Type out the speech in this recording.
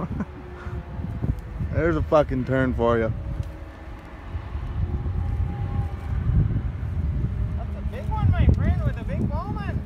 There's a fucking turn for you. That's a big one, my friend, with a big bowman.